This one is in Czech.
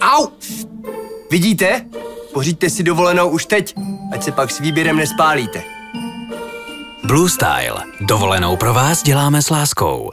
Au! Vidíte? Pořiďte si dovolenou už teď, ať se pak s výběrem nespálíte. Blue Style. Dovolenou pro vás děláme s láskou.